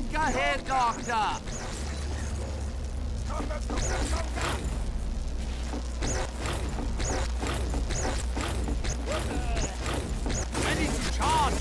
Anchor here, Doctor! Ready to charge!